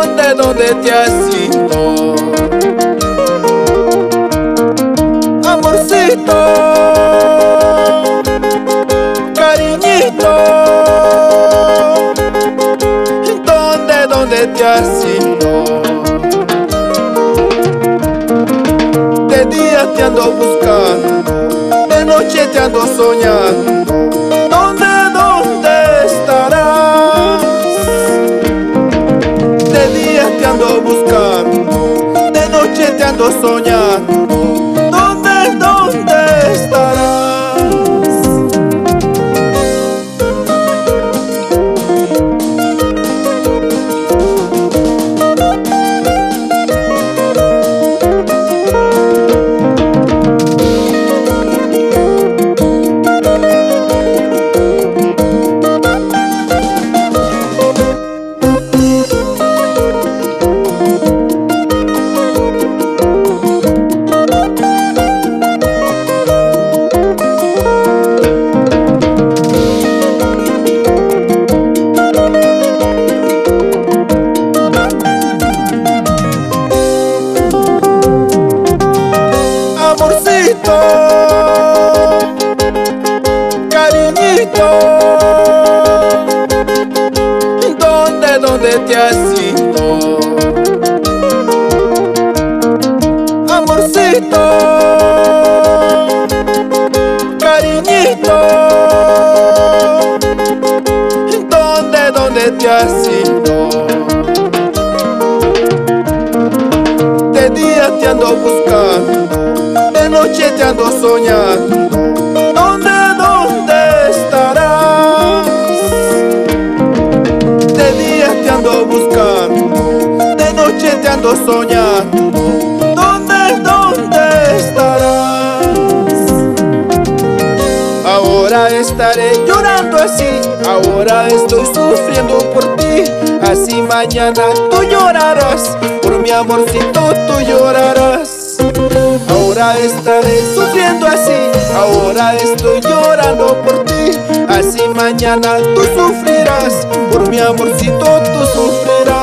¿Dónde, dónde te has ido? Amorcito, cariñito, ¿dónde, dónde te has ido? De día te ando buscando, de noche te ando soñando. Noche te te has ido? Amorcito, cariñito, ¿dónde, dónde te has ido? De día te ando buscando, de noche te ando soñando. Ando soñando. ¿Dónde, dónde estarás? Ahora estaré llorando así, ahora estoy sufriendo por ti. Así mañana tú llorarás, por mi amorcito tú llorarás. Ahora estaré sufriendo así, ahora estoy llorando por ti. Así mañana tú sufrirás, por mi amorcito tú sufrirás.